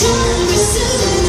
Don't be.